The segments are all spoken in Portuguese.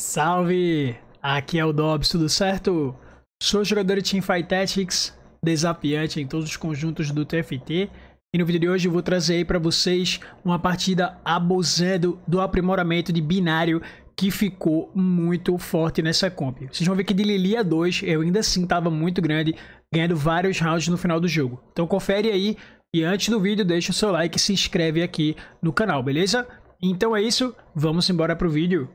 Salve! Aqui é o Dobbs, tudo certo? Sou jogador de Teamfight Tactics, desafiante em todos os conjuntos do TFT. E no vídeo de hoje eu vou trazer aí para vocês uma partida abusando do aprimoramento de binário que ficou muito forte nessa comp. Vocês vão ver que de Lilia 2 eu ainda assim estava muito grande, ganhando vários rounds no final do jogo. Então confere aí e antes do vídeo deixa o seu like e se inscreve aqui no canal, beleza? Então é isso, vamos embora pro vídeo.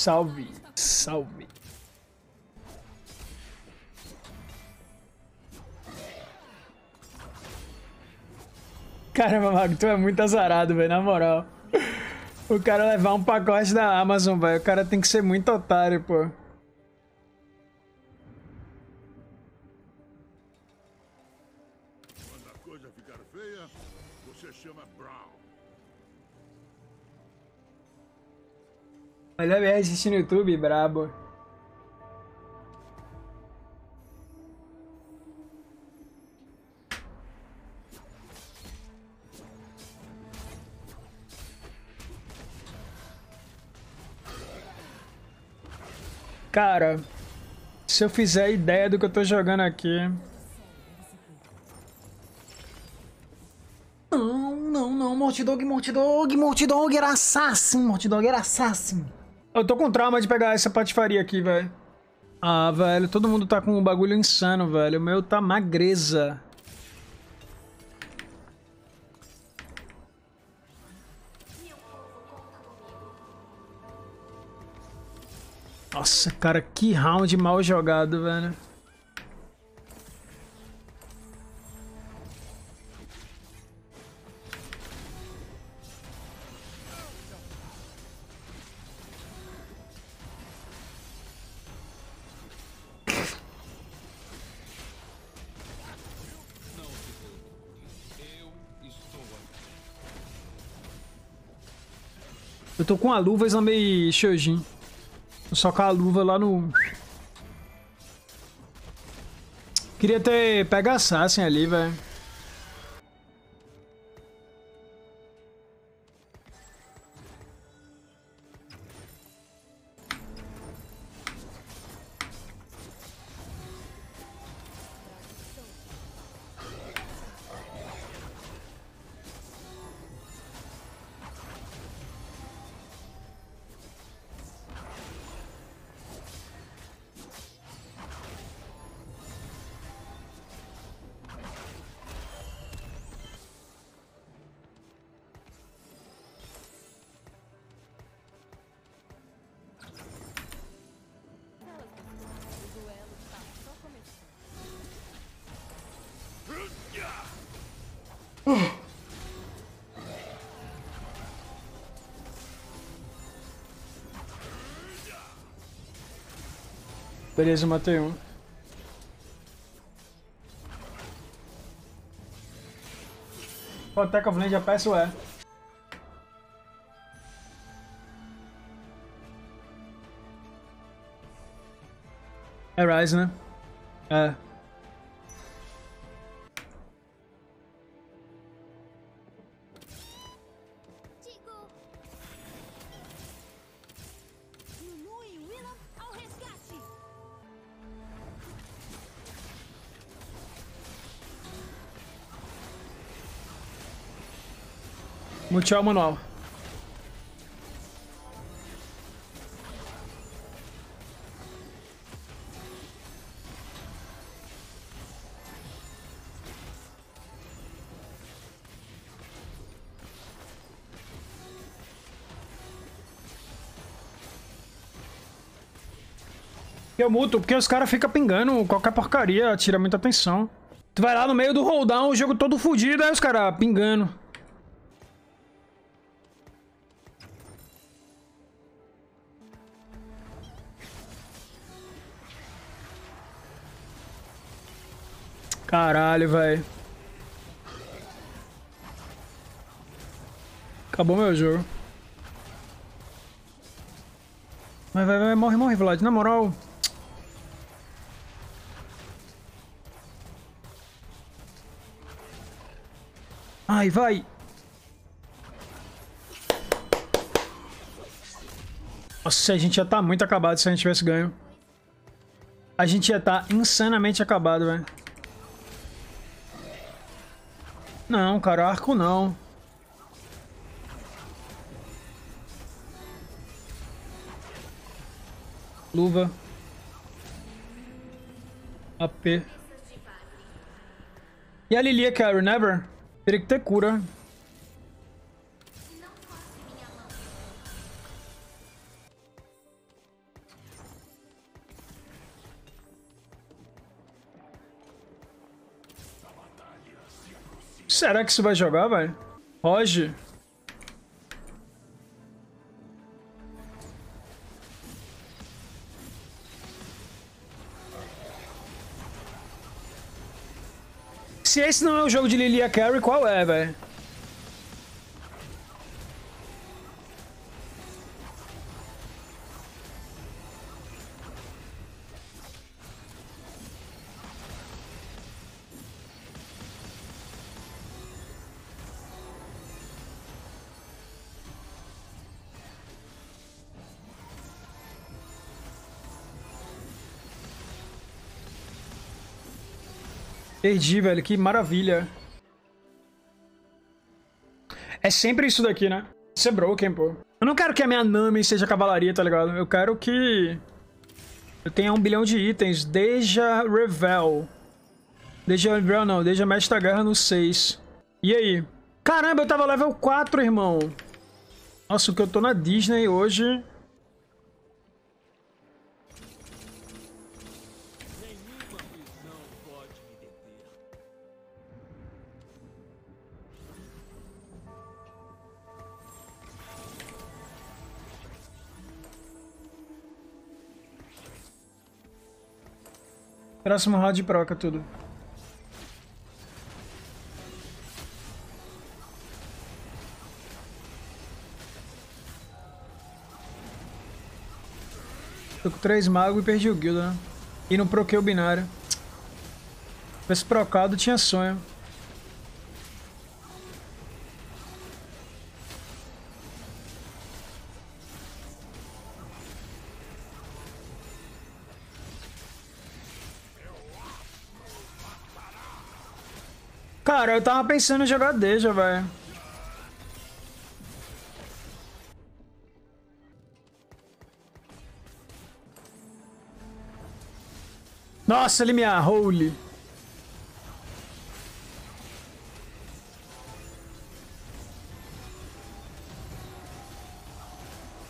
Salve, salve. Caramba, Mago, tu é muito azarado, velho, na moral. O cara levar um pacote da Amazon, velho, o cara tem que ser muito otário, pô. Olha bem assistir no YouTube, brabo. Cara, se eu fizer ideia do que eu tô jogando aqui. Não, não, não, Mortidog, Mortidog, Mortidog era assassin, Mortidog era assassin. Eu tô com trauma de pegar essa patifaria aqui, velho. Ah, velho, todo mundo tá com um bagulho insano, velho. O meu tá magreza. Nossa, cara, que round mal jogado, velho. Eu tô com a luva Zambei Shojin. Vou socar a luva lá no... Queria ter pega Assassin ali, velho. Beleza, matei um. O Attack of Land, já peço é. É Rise, né? É. Multial manual. Eu muto, porque os caras ficam pingando qualquer porcaria, tira muita atenção. Tu vai lá no meio do rolldown, o jogo todo fudido, aí os caras pingando. Caralho, velho. Acabou meu jogo. Vai, vai, vai, morre, morre, Vlad. Na moral. Ai, vai. Nossa, a gente ia tá muito acabado se a gente tivesse ganho. A gente ia estar tá insanamente acabado, velho. Não, cara, arco não. Luva. AP. E a Lilia Carry, never? Teria que ter cura. Será que isso vai jogar, velho? Roger. Se esse não é o jogo de Lilia Carey, qual é, velho? Perdi, velho. Que maravilha. É sempre isso daqui, né? Isso é broken, pô. Eu não quero que a minha Nami seja cavalaria, tá ligado? Eu quero que... Eu tenha um bilhão de itens. Desde a Revel. Desde a Revel, não. Desde a Mestre da Guerra no 6. E aí? Caramba, eu tava level 4, irmão. Nossa, o que eu tô na Disney hoje... Próximo round proca tudo. Tô com três magos e perdi o guild, né? E não proquei o binário. Se tivesse procado, tinha sonho. Cara, eu tava pensando em jogar Deja, velho. Nossa, ele me holy.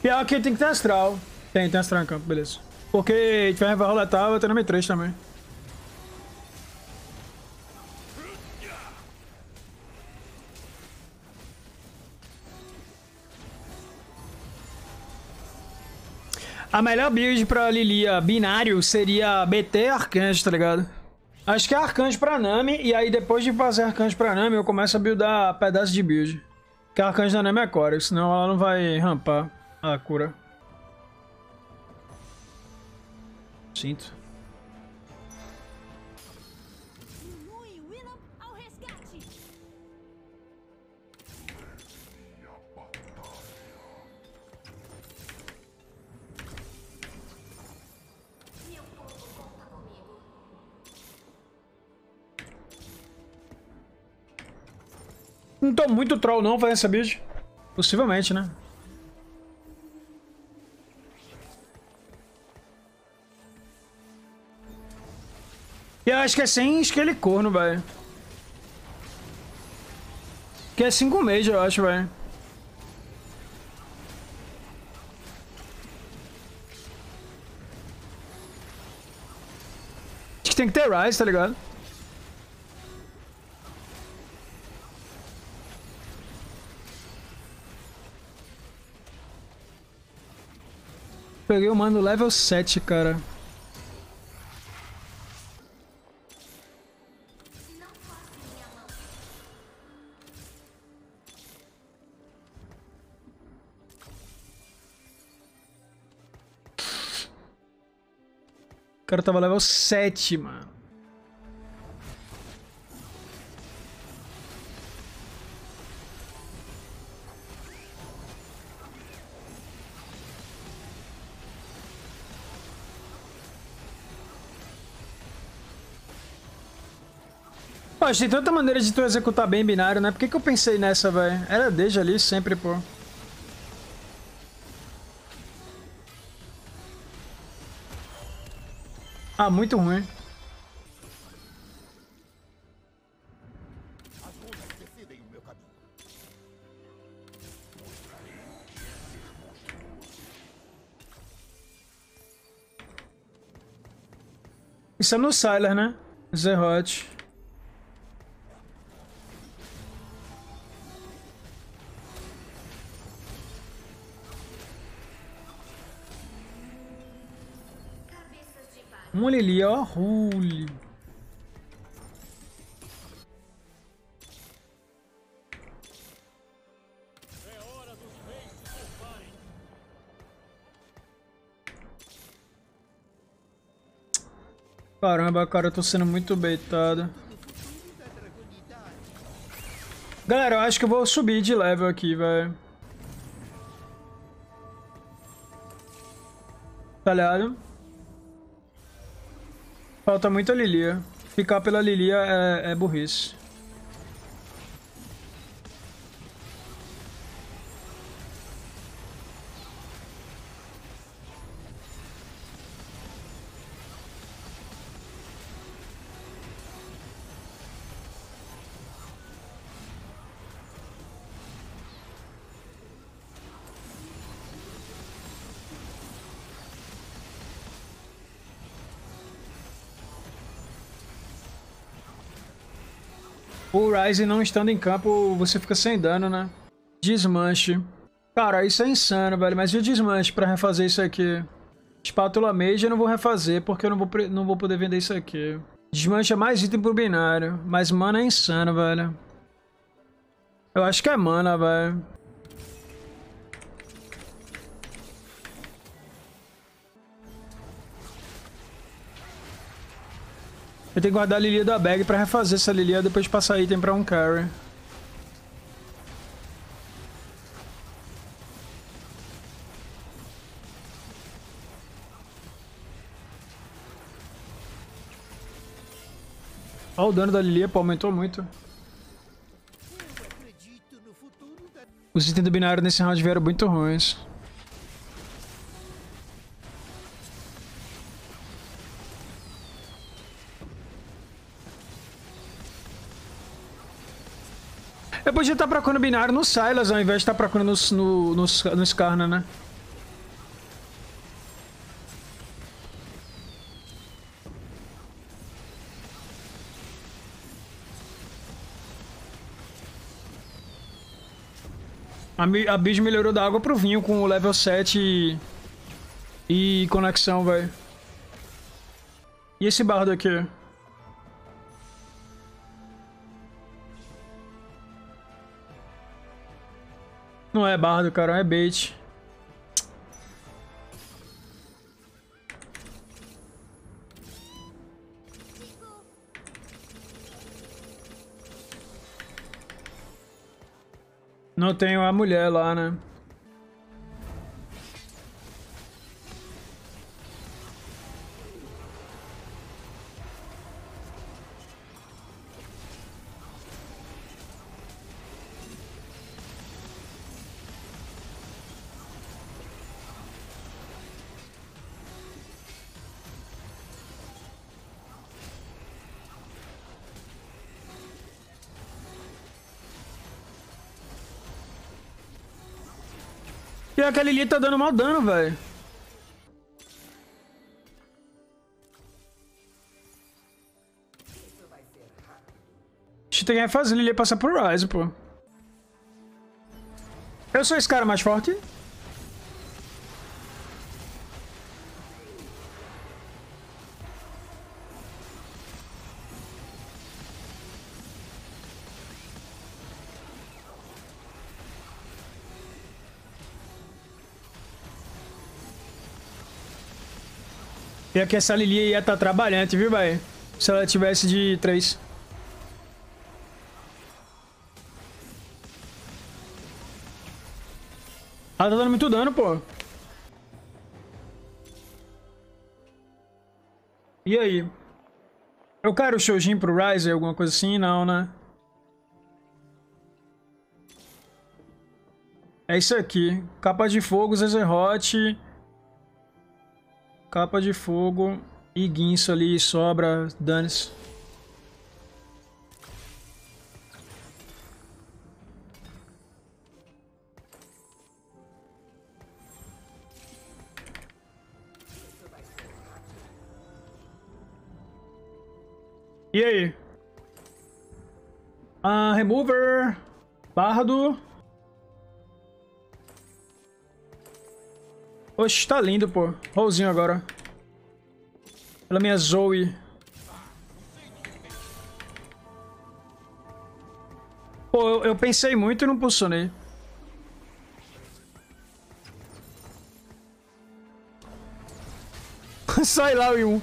Pior que tem que ter astral. Tem, tem astral em campo, beleza. Porque tiver vai roletar, eu vou ter na M3 também. A melhor build pra Lilia binário seria BT Arcanjo, tá ligado? Acho que é Arcanjo pra Nami, e aí depois de fazer Arcanjo pra Nami, eu começo a buildar pedaços de build. Porque Arcanjo da Nami é core, senão ela não vai rampar a cura. Sinto. Não tô muito troll não fazendo essa build. Possivelmente, né? E eu acho que é sem esquelecorno, velho. Que é 5 meses, eu acho, velho. Acho que tem que ter Rise, tá ligado? peguei o mano level 7, cara. O cara tava level 7, mano. Pô, tem tanta maneira de tu executar bem binário, né? Por que, que eu pensei nessa, velho? Era desde ali sempre, pô. Ah, muito ruim. Isso é no Sylar, né? Zerhot. Um Lili, ó. Rule. Caramba, cara, eu tô sendo muito baitado. Galera, eu acho que eu vou subir de level aqui, velho. Tá ligado? Falta muito a Lilia. Ficar pela Lilia é, é burrice. O Ryze não estando em campo, você fica sem dano, né? Desmanche. Cara, isso é insano, velho. Mas e o desmanche pra refazer isso aqui? Espátula Mage eu não vou refazer, porque eu não vou, não vou poder vender isso aqui. Desmanche é mais item pro binário. Mas mana é insano, velho. Eu acho que é mana, velho. Eu tenho que guardar a Lilia da bag pra refazer essa Lilia depois de passar item pra um carry. Olha o dano da Lilia, pô, aumentou muito. Os itens do binário nesse round vieram muito ruins. Podia estar procurando binário no Silas ao invés de estar procurando no, no, no, Skarna, né? A, a bicho melhorou da água pro vinho com o level 7 e, e conexão, velho. E esse bardo aqui? Não é bardo, cara, é bait. Não tenho a mulher lá, né? Aquele ali tá dando mal dano, velho. A gente tem que fazer ele passar por Rise, pô. Eu sou esse cara mais forte. E aqui essa Lilia ia estar tá trabalhante, viu, velho? Se ela tivesse de 3. Ela tá dando muito dano, pô. E aí? Eu quero o Shojin pro Ryze, alguma coisa assim? Não, né? É isso aqui. Capa de fogo, Zezerot. Capa de fogo. E guinço ali, sobra, dane-se. E aí? Ah, remover. Bardo. Oxe, tá lindo, pô. Rollzinho agora. Pela minha Zoe. Pô, eu, eu pensei muito e não posicionei. Sai lá, o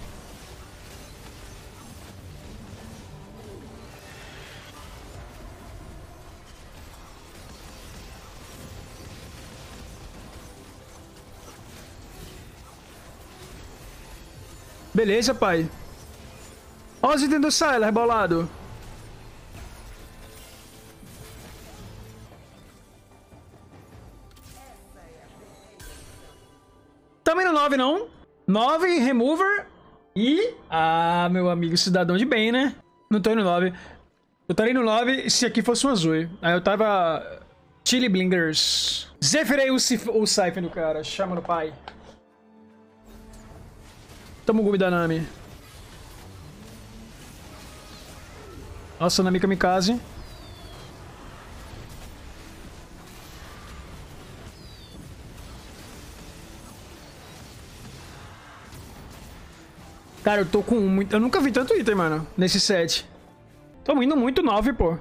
Beleza, pai. Olha os itens do Sylar bolado. Também no 9, não. 9, Remover. E... Ah, meu amigo cidadão de bem, né? Não tô indo no 9. Eu estaria no 9 se aqui fosse um azul. Aí eu tava... Chili Blingers. Zephyrei o, o Siphon do cara. Chama no pai. Tamo Gumi da Nami. Nossa, Nami Kamikaze. Cara, eu tô com muito... Eu nunca vi tanto item, mano, nesse set. Tô indo muito 9, pô.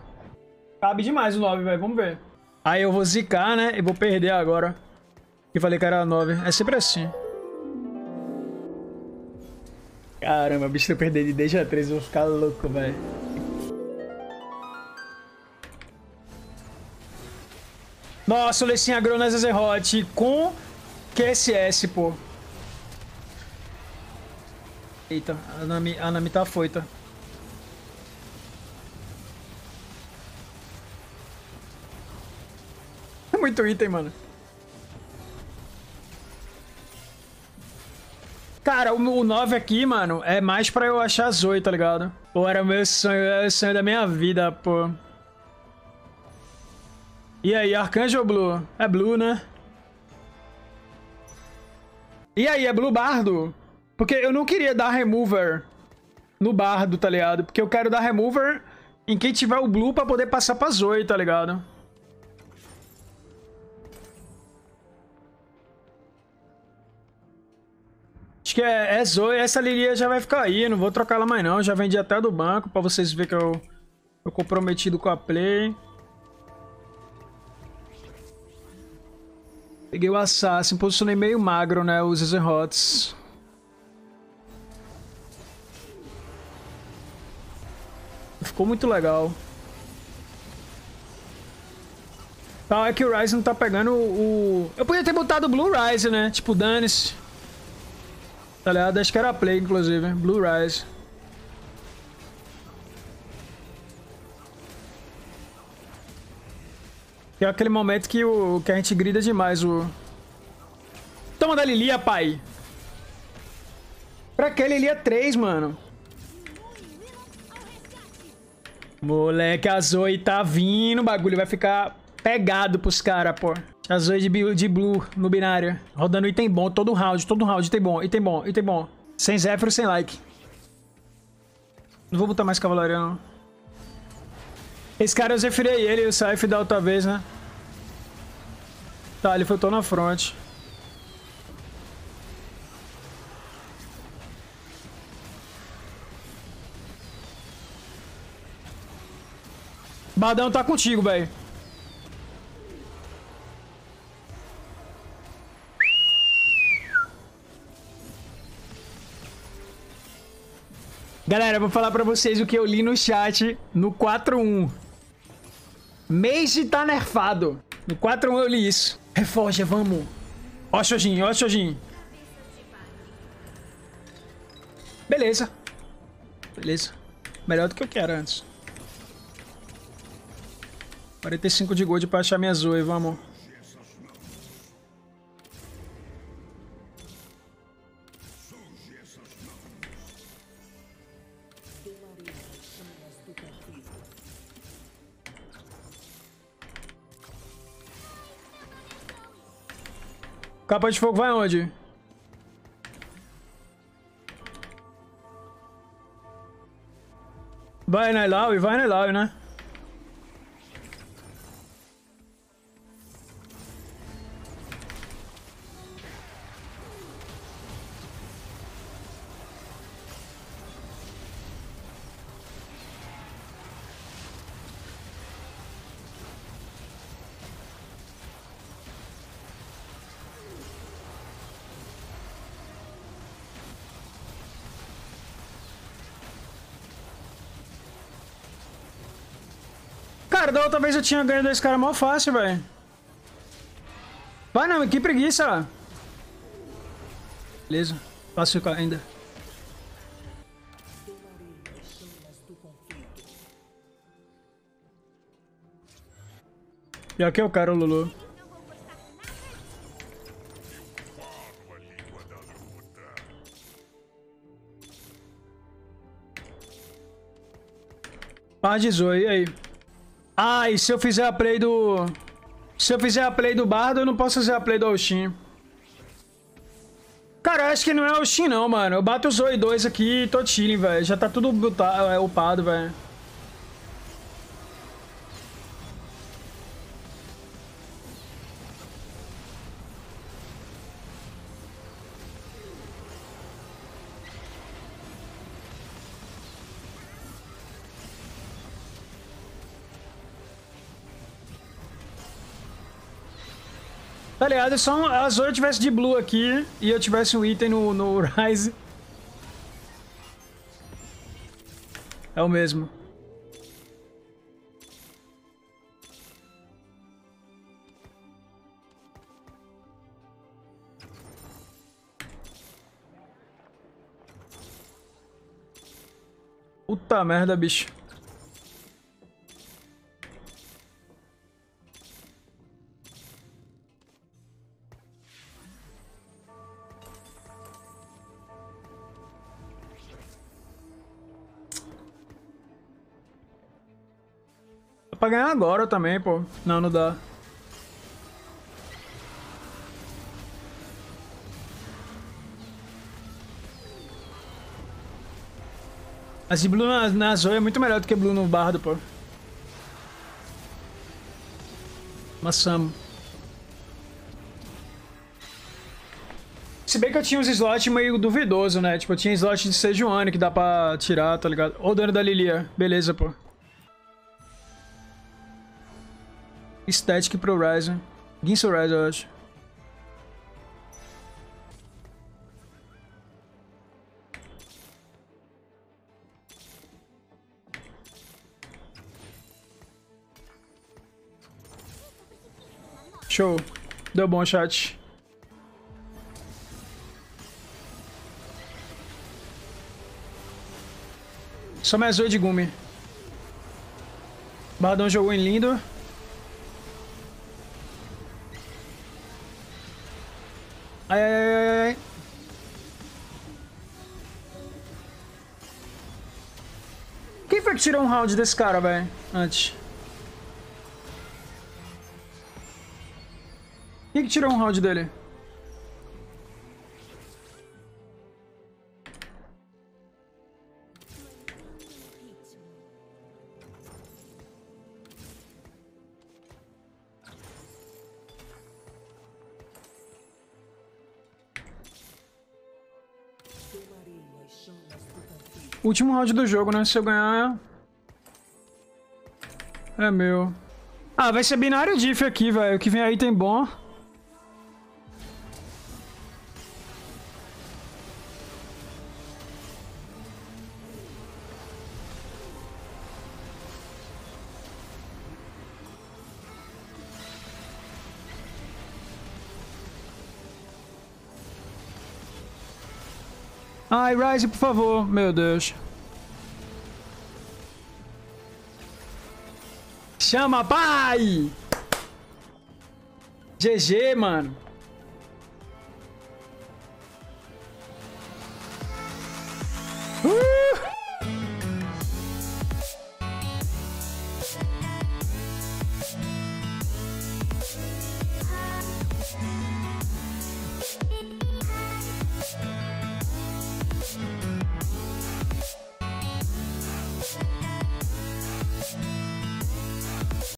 Cabe demais o 9, velho. Vamos ver. Aí eu vou zicar, né? E vou perder agora. E falei que era 9. É sempre assim. Caramba, bicho, eu perder de deixa 3, eu vou ficar louco, velho. Nossa, o Lecinha Grona Zezerot com QSS, pô. Eita, a Nami, a Nami tá foita. É muito item, mano. Cara, o 9 aqui, mano, é mais pra eu achar Zoe, tá ligado? Pô, era o meu sonho, era o sonho da minha vida, pô. E aí, Arcanjo ou Blue? É Blue, né? E aí, é Blue Bardo? Porque eu não queria dar Remover no Bardo, tá ligado? Porque eu quero dar Remover em quem tiver o Blue pra poder passar pra Zoe, tá ligado? Que é, é Zoe. Essa Lilia já vai ficar aí. Não vou trocar ela mais não. Já vendi até do banco pra vocês verem que eu tô comprometido com a play. Peguei o Assassin. Posicionei meio magro, né? Os Zezerots. Ficou muito legal. Tá, é que o Ryze não tá pegando o... Eu podia ter botado o Blue Ryze, né? Tipo, dane-se. Tá ligado? Acho que era Play, inclusive. Blue Rise. É aquele momento que, o, que a gente grita demais o... Toma da Lilia, pai! Pra que Lilia 3, mano? Moleque, a Zoe tá vindo, o bagulho vai ficar pegado pros caras, pô. Vezes de, de blue no binário. Rodando item bom, todo round, todo round, item bom, item bom, item bom. Sem Zephyr, sem like. Não vou botar mais cavalaria, não. Esse cara eu zefirei ele, o Saif da outra vez, né? Tá, ele foi na front. Badão tá contigo, velho. Galera, eu vou falar pra vocês o que eu li no chat no 4.1. Mage tá nerfado. No 4.1 eu li isso. Reforja, vamos. Ó, Shojin, ó, Shojin. Beleza. Beleza. Melhor do que eu quero antes. 45 de gold pra achar minha Zoe, vamos. Capa de fogo vai onde? Vai na Ilaui, vai na Ilaui, né? Cara, da outra vez eu tinha ganho dois caras mal fácil, velho. Vai não, que preguiça. Beleza, fácil ainda. E aqui eu quero o Lulu. Par de Zoe, e aí? Ah, e se eu fizer a play do... Se eu fizer a play do Bardo, eu não posso fazer a play do Oshin. Cara, acho que não é Oshin não, mano. Eu bato os Zoe 2 aqui e tô chilling, velho. Já tá tudo é, upado, velho. Tá ligado? Só a Zoe tivesse de blue aqui e eu tivesse um item no, no Rise. É o mesmo. Puta merda, bicho. Pra ganhar agora também, pô. Não, não dá. Mas de Blue na, na Zoe é muito melhor do que Blue no Bardo, pô. Massamo. Se bem que eu tinha uns slots meio duvidoso, né? Tipo, eu tinha slot de Sejuani que dá pra tirar, tá ligado? Ou dano da Lilia. Beleza, pô. Static pro Ryzen. Ginso Ryzen, eu acho. Show. Deu bom, chat. Só mais de Gumi. Bardão jogou em lindo. Ai, ai, ai, ai. Quem foi que tirou um round desse cara, velho? Antes. Quem que tirou um round dele? Último round do jogo, né? Se eu ganhar... É meu. Ah, vai ser binário diff aqui, velho. O que vem aí tem bom. Ai, Rise, por favor. Meu Deus. Chama, pai! GG, mano.